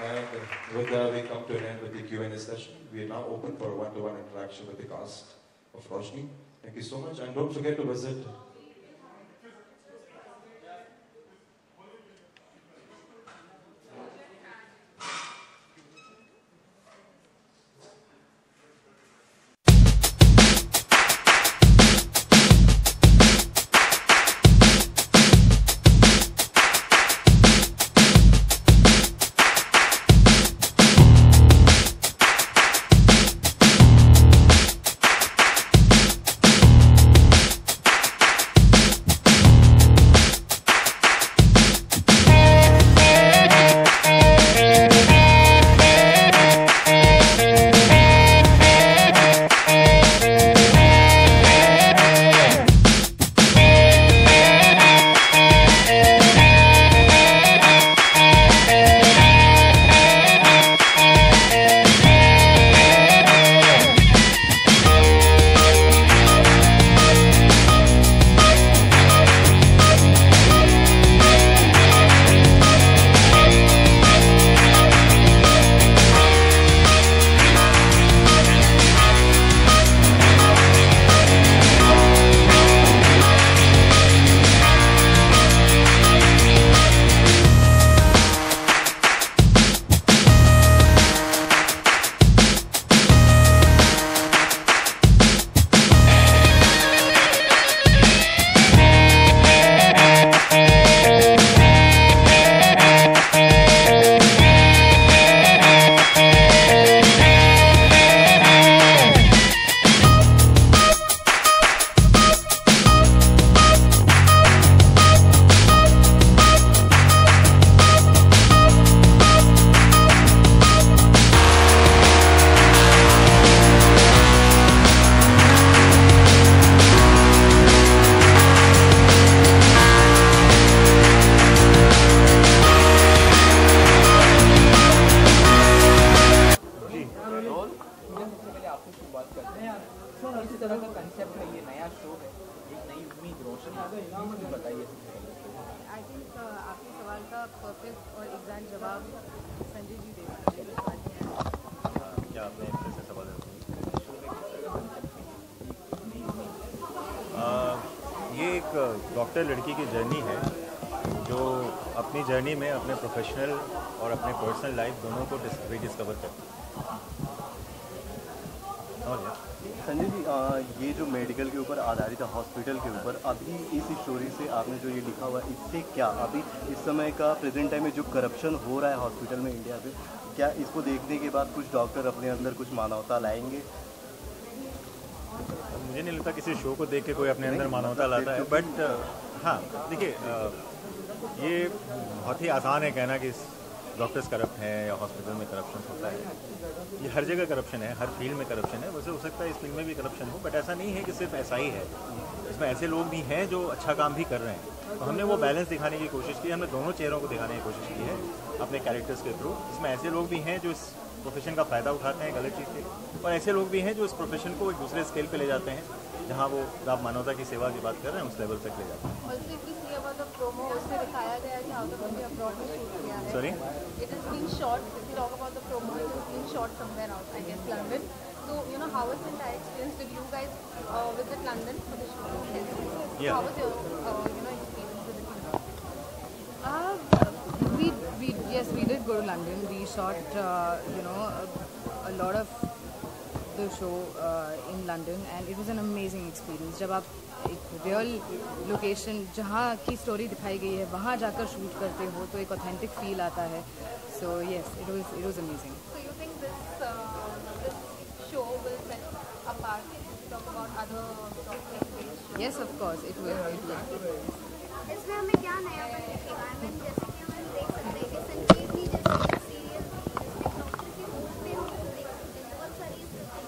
And with that, we come to an end with the Q&A session. We are now open for one-to-one interaction with the cast of Roshni. Thank you so much. And don't forget to visit think आपके सवाल का perfect और जवाब संजय जी ये एक doctor लड़की की journey है, जो अपनी जर्नी में अपने प्रोफेशनल और अपने पर्सनल लाइफ दोनों को रिडिस्कवर करती है। संजय जी ये जो मेडिकल के ऊपर आधारित है हॉस्पिटल के ऊपर अभी इस स्टोरी से आपने जो ये लिखा हुआ है इससे क्या? अभी इस समय का प्रेजेंट टाइम में जो करप्शन हो रहा है हॉस्पिटल में इंडिया में क्या इसको देखने के बाद कुछ डॉक्टर अपने अंदर कुछ मानवता लाएँगे? मुझे नहीं लगता किसी शो को देख के कोई अपने अंदर मानवता लाता है बट हाँ। देखिए ये बहुत ही आसान है कहना कि डॉक्टर्स करप्ट हैं या हॉस्पिटल में करप्शन होता है, ये हर जगह करप्शन है, हर फ़ील्ड में करप्शन है। वैसे हो सकता है इस फ़ील्ड में भी करप्शन हो बट ऐसा नहीं है कि सिर्फ़ ऐसा ही है। इसमें ऐसे लोग भी हैं जो अच्छा काम भी कर रहे हैं। तो हमने वो बैलेंस दिखाने की कोशिश की, हमने दोनों चेहरों को दिखाने की कोशिश की है अपने कैरेक्टर्स के थ्रू इसमें ऐसे लोग भी हैं जो इस प्रोफेशन का फ़ायदा उठाते हैं गलत चीज़ से। और ऐसे लोग भी हैं जो इस प्रोफेशन को एक दूसरे स्केल पे ले जाते हैं जहाँ वो आप मानवता की सेवा की बात कर रहे हैं उस लेवल तक ले जाते हैं। Also if you see about the promo उसमें दिखाया गया कि आउट ऑफ़ इंडिया अब्रॉड में शूट किया Sorry? It is been shot if you talk about the promo it is been shot somewhere out I guess London so you know how was the entire experience? Did you guys uh, visit london for the shoot? Yeah. how was your uh, you know experience visiting Uh, we, we did go to London. We shot uh, you know a, a lot of the show uh, in London and it was an amazing experience. जब आप एक real location जहाँ की story दिखाई गई है वहाँ जाकर शूट करते हो तो एक ऑथेंटिक फील आता है so yes it was it was amazing So you think this uh, this show will set apart talk about other? Yes of course it will it will इसमें हमें क्या नया दिखेगा आई मीन जैसे कि हम देख सकते हैं कि संजीवनी जैसे सीरियल जिसमें डॉक्टर की रोल पे हम देख सकते हैं बहुत सारी तो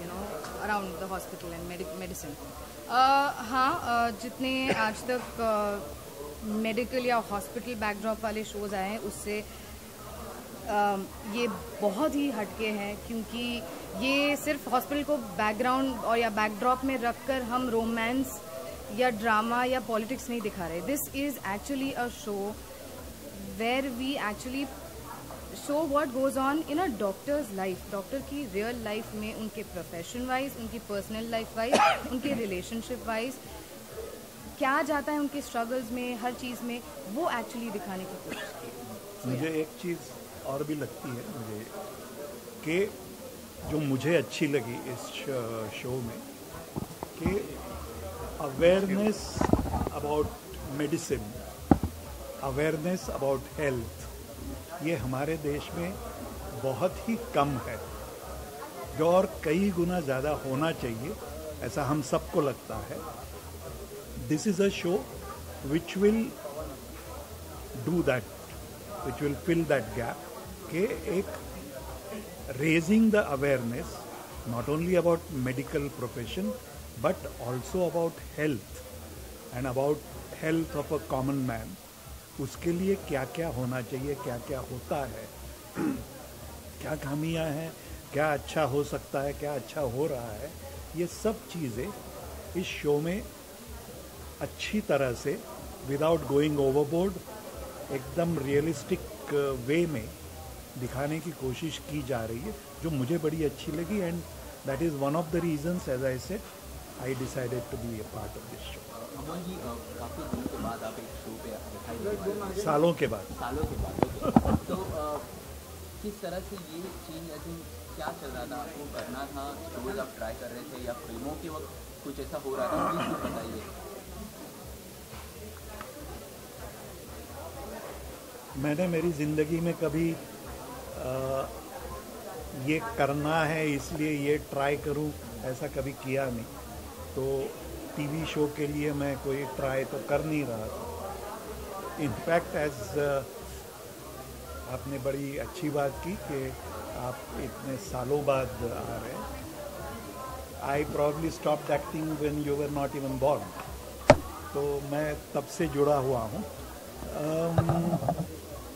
you know around the hospital and medicine हाँ uh, जितने आज तक मेडिकल या हॉस्पिटल बैकड्रॉप वाले शोज़ आए हैं उससे um, ये बहुत ही हटके हैं क्योंकि ये सिर्फ़ हॉस्पिटल को बैकग्राउंड और या बैकड्रॉप में रखकर हम रोमांस या ड्रामा या पॉलिटिक्स नहीं दिखा रहे. This is actually a show where we actually show what goes on in a doctor's life doctor की रियल लाइफ में उनके प्रोफेशन वाइज उनकी पर्सनल लाइफ वाइज उनके रिलेशनशिप वाइज क्या जाता है उनके स्ट्रगल्स में हर चीज़ में वो एक्चुअली दिखाने की कोशिश की मुझे एक चीज़ और भी लगती है मुझे कि जो मुझे अच्छी लगी इस शो में कि awareness about medicine awareness about health ये हमारे देश में बहुत ही कम है। जो और कई गुना ज़्यादा होना चाहिए, ऐसा हम सबको लगता है। This is a show which will do that which will fill that gap के एक raising the awareness not only about medical profession but also about health and about health of a common man उसके लिए क्या क्या होना चाहिए क्या क्या होता है? क्या खामियाँ हैं? क्या अच्छा हो सकता है, क्या अच्छा हो रहा है? ये सब चीज़ें इस शो में अच्छी तरह से विदाउट गोइंग ओवरबोर्ड एकदम रियलिस्टिक वे में दिखाने की कोशिश की जा रही है, जो मुझे बड़ी अच्छी लगी। And that is one of the reasons as I said I decided to be a part of this show Aman ji काफ़ी दिनों के बाद आप एक शो पे दिखाई दे रहे सालों के बाद। सालों के बाद तो किस तरह से ये चेंज क्या चल रहा था आपको करना था? रोज आप ट्राई कर रहे थे या फ़िल्मों के वक्त कुछ ऐसा हो रहा था? प्लीज़ कुछ बताइए। मैंने मेरी ज़िंदगी में कभी आ, ये करना है इसलिए ये ट्राई करूँ ऐसा कभी किया नहीं। तो टीवी शो के लिए मैं कोई ट्राई तो कर नहीं रहा था। इनफैक्ट एज आपने बड़ी अच्छी बात की कि आप इतने सालों बाद आ रहे हैं। I probably stop acting when you were not even born तो मैं तब से जुड़ा हुआ हूँ। अम,